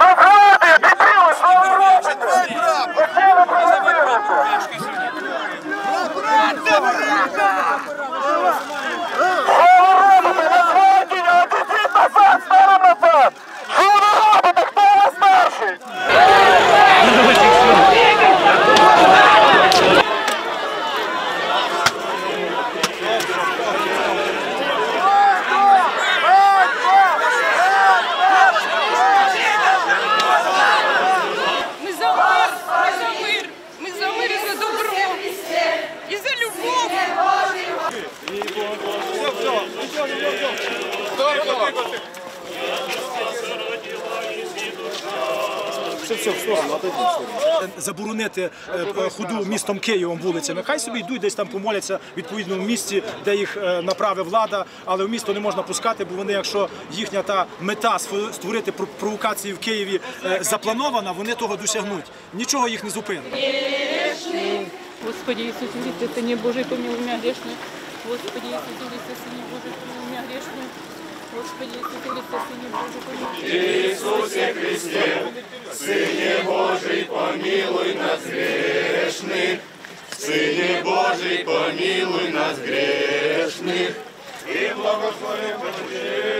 Ми дебіли, що ви робите? Оце ви провокуєте. Що заборонити е, е, ходу містом Києвом вулицями. Хай собі йдуть десь там помоляться в відповідному місці, де їх е, направить влада, але в місто не можна пускати, бо вони, якщо їхня та мета створити провокації в Києві запланована, вони того досягнуть. Нічого їх не зупинить. Господи Иисус Христе, Сыне Божий, помилуй меня грешную. Господи Иисус Христе, Сыне Божий, помилуй меня грешную. Господи Иисус Христе, Сыне Божий, помилуй. Сині Божий, помилуй нас грешних, і благослови Божий.